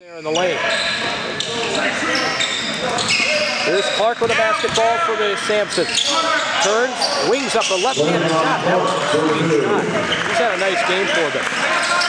There in the lane. Here's Clark with a basketball for the Sampson. Turns, wings up the left hand, shot. That was a shot. He's had a nice game for them.